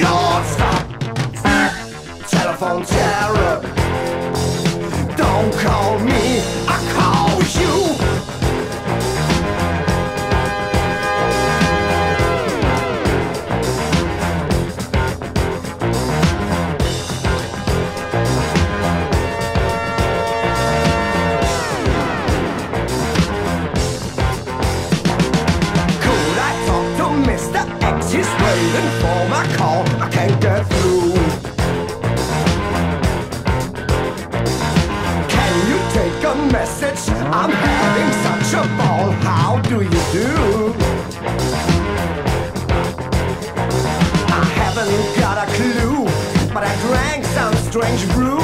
non-stop. Telephone terror. waiting for my call. I can't get through. Can you take a message? I'm having such a ball. How do you do? I haven't got a clue, but I drank some strange brew.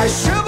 I should